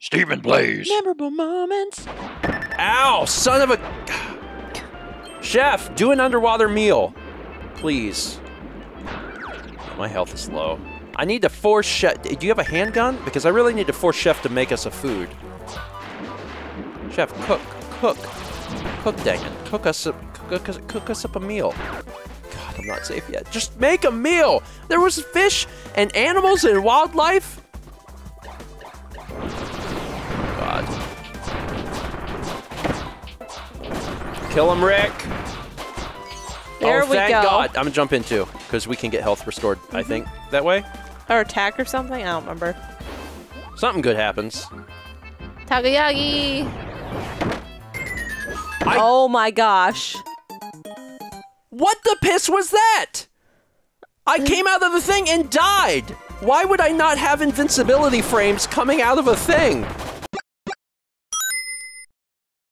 Stephen Plays. Memorable moments. Ow, son of a. Chef, do an underwater meal. Please. My health is low. I need to force Chef. Do you have a handgun? Because I really need to force Chef to make us a food. Chef, cook, cook, cook, dang it. Cook us, a, cook, us, cook us up a meal. God, I'm not safe yet. Just make a meal. There was fish and animals and wildlife. Kill him, Rick. There oh, we thank go. God. I'm gonna jump in too, because we can get health restored. I mm-hmm. think that way. Or attack or something? I don't remember. Something good happens. Takoyaki. I- oh my gosh. What the piss was that? I came out of the thing and died. Why would I not have invincibility frames coming out of a thing?